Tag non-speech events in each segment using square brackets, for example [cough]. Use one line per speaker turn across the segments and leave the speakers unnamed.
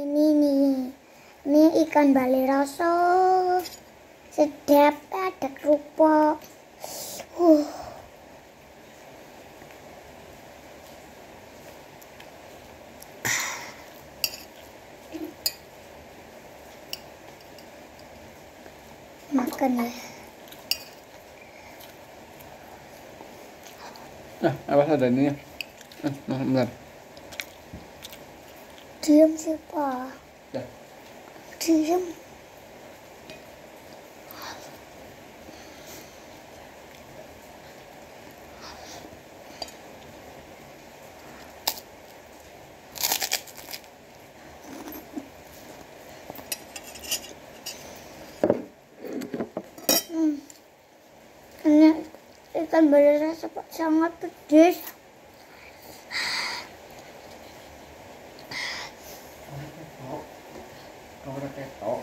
ini nih. Ini ikan bali rasa sedap ada kerupuk. Uh makan ya.
Nah, awas ada ini ya. Eh, bentar.
Diam sih pak
Ya.
diam Hmm. Ini ikan bali rasa sangat pedas.
ロールペ
ットを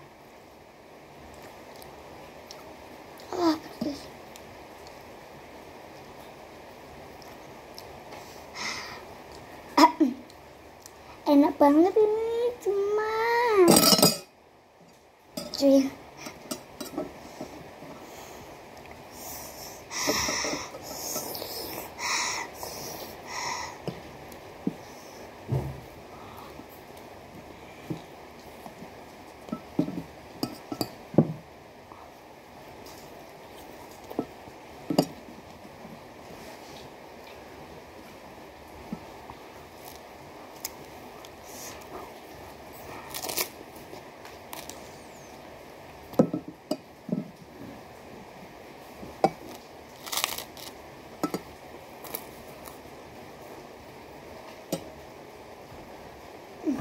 Enak banget ini cuma. Cuy. Hmm,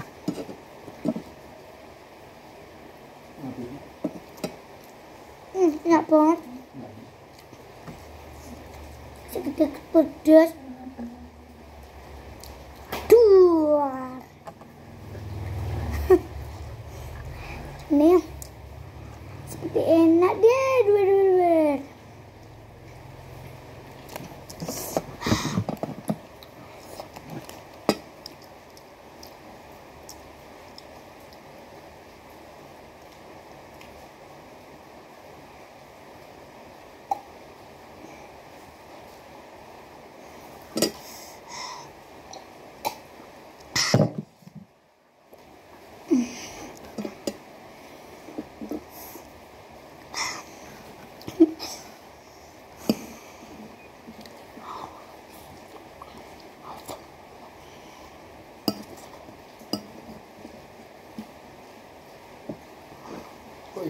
enak banget. Sedikit pedas. Duar. [laughs] Ini seperti enak dia dua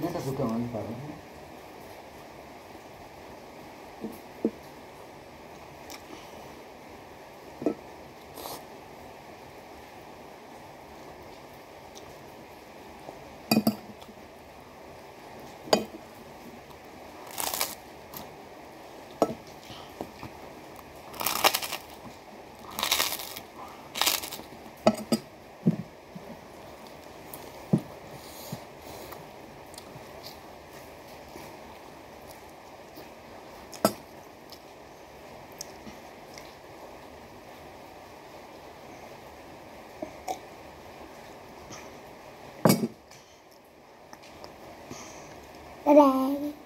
que nunca se toman. 拜
拜。